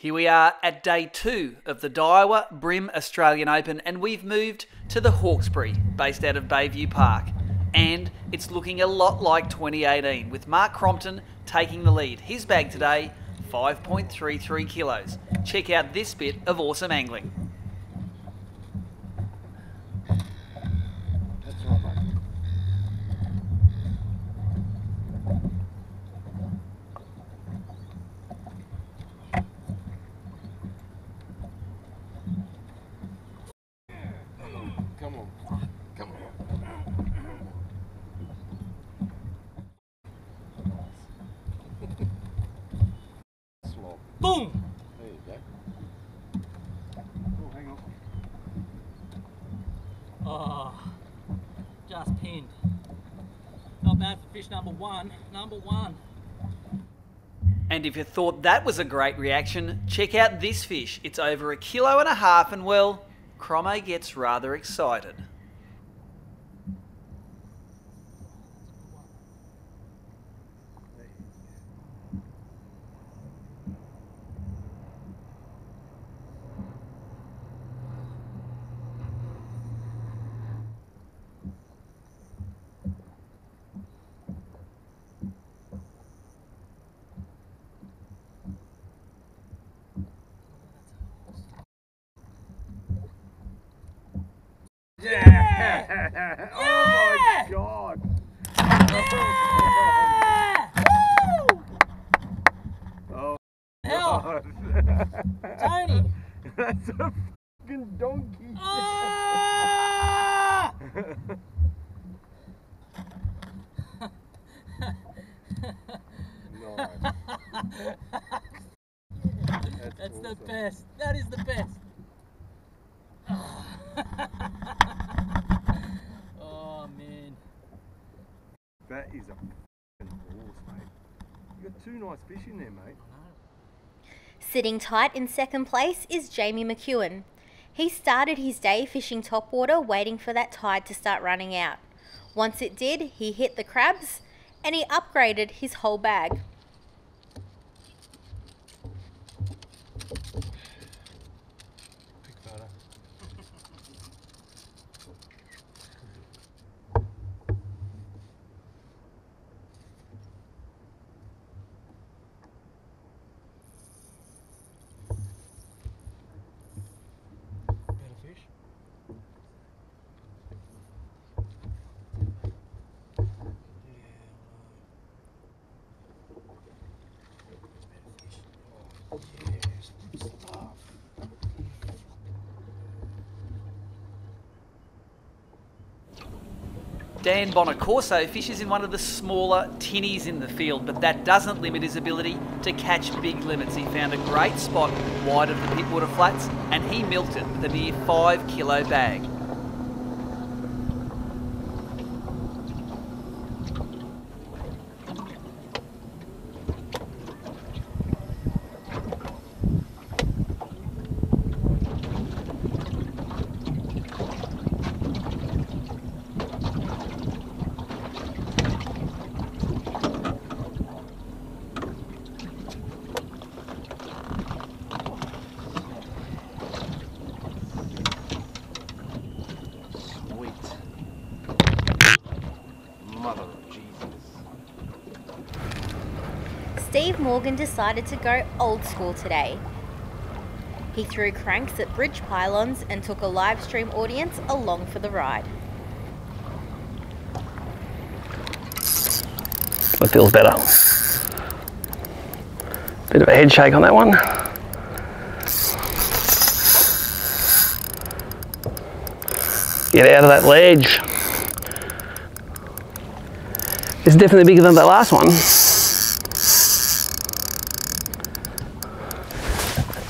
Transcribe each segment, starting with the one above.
Here we are at day two of the Daiwa BREAM Australian Open, and we've moved to the Hawkesbury, based out of Bayview Park. And it's looking a lot like 2018, with Mark Crompton taking the lead. His bag today, 5.33 kilos. Check out this bit of awesome angling. Come on. Come Boom! There you go. Oh, hang on. Oh, just pinned. Not bad for fish number one. Number one. And if you thought that was a great reaction, check out this fish. It's over a kilo and a half, and well, Cromme gets rather excited. Yeah! Oh my god! Yeah! Woo! Oh Hell! Tony! That's a fucking donkey! Ah! That's, That's the best. That is the best. oh man. That is a horse, mate. You got two nice fish in there, mate. Sitting tight in second place is Jamie McKeown. He started his day fishing topwater, waiting for that tide to start running out. Once it did, he hit the crabs and he upgraded his whole bag. Dan Bonaccorso fishes in one of the smaller tinnies in the field, but that doesn't limit his ability to catch big limits. He found a great spot wide of the Pittwater Flats and he milked it with a near 5 kilo bag. Steve Morgan decided to go old school today. He threw cranks at bridge pylons and took a live stream audience along for the ride. It feels better. Bit of a head shake on that one. Get out of that ledge. It's definitely bigger than that last one.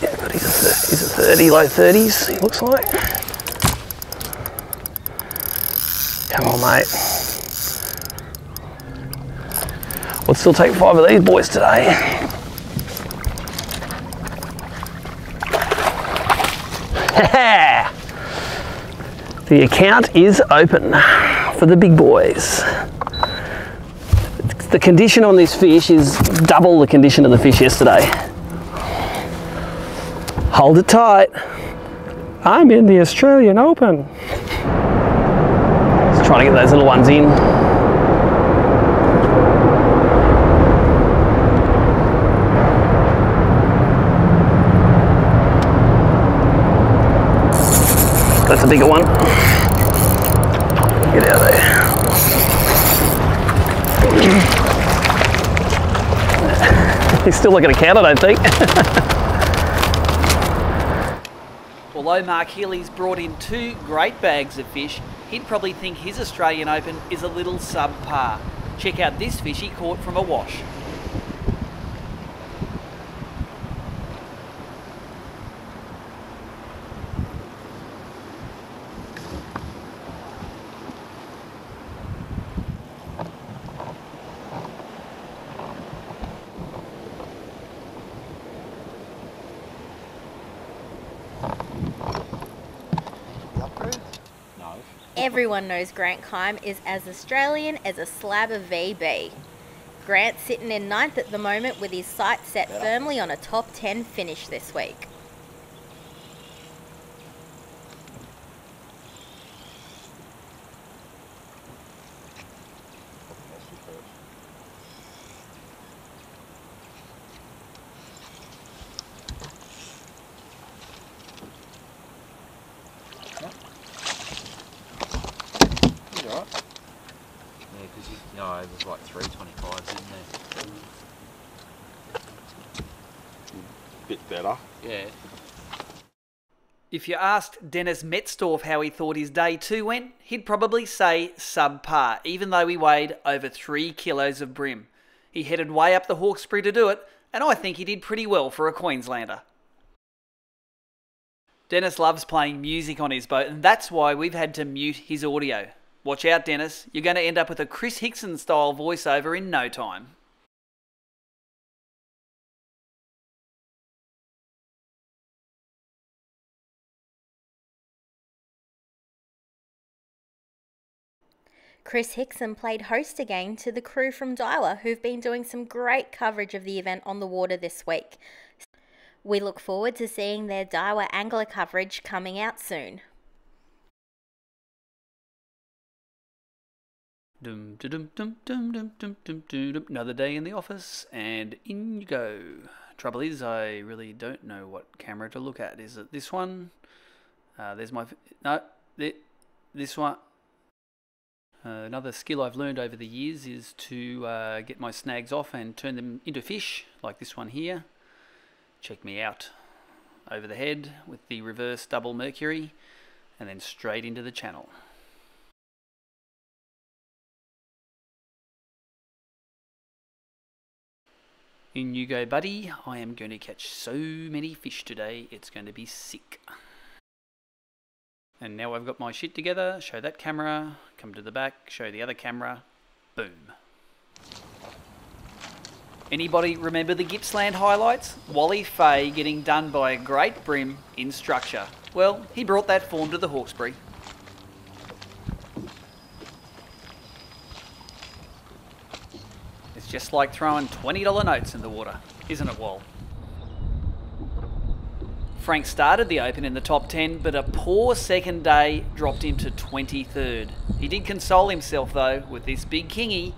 Yeah, but he's a, thir- he's a 30, low 30s, he looks like. Come on, mate. We'll still take five of these boys today. the account is open for the big boys. The condition on this fish is double the condition of the fish yesterday. Hold it tight. I'm in the Australian Open. Just trying to get those little ones in. That's a bigger one. Get out of there. He's still looking at a I don't think. Although Mark Healy's brought in two great bags of fish, he'd probably think his Australian Open is a little subpar. Check out this fish he caught from a wash. Everyone knows Grant Kime is as Australian as a slab of VB. Grant's sitting in ninth at the moment with his sights set firmly on a top 10 finish this week. You alright? Yeah, because you no, it was like three twenty fives, isn't Bit better. Yeah. If you asked Denis Metzdorf how he thought his day two went, he'd probably say subpar, even though he weighed over three kilos of bream. He headed way up the Hawkesbury to do it, and I think he did pretty well for a Queenslander. Denis loves playing music on his boat, and that's why we've had to mute his audio. Watch out, Denis, you're going to end up with a Kris Hickson style voiceover in no time. Kris Hickson played host again to the crew from Daiwa who've been doing some great coverage of the event on the water this week. We look forward to seeing their Daiwa angler coverage coming out soon. Another day in the office, and in you go. Trouble is, I really don't know what camera to look at. Is it this one? Uh, there's my. No, thi- this one. Uh, another skill I've learned over the years is to uh, get my snags off and turn them into fish, like this one here. Check me out. Over the head with the reverse double mercury, and then straight into the channel. In you go, buddy. I am going to catch so many fish today, it's going to be sick. And now I've got my shit together. Show that camera, come to the back, show the other camera. Boom. Anybody remember the Gippsland highlights? Wally Fahey getting done by a great bream in structure. Well, he brought that form to the Hawkesbury. Like throwing $20 notes in the water, isn't it, Wall? Frank started the Open in the top 10, but a poor second day dropped him to 23rd. He did console himself though with this big kingy.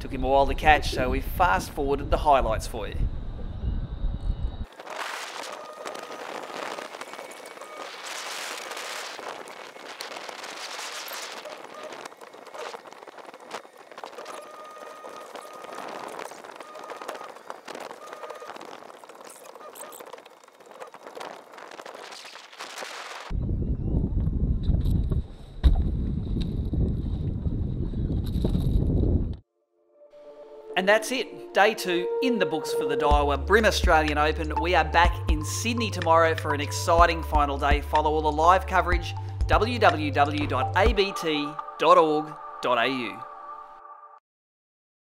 Took him a while to catch, so we fast forwarded the highlights for you. And that's it. Day two in the books for the Daiwa BREAM Australian Open. We are back in Sydney tomorrow for an exciting final day. Follow all the live coverage www.abt.org.au.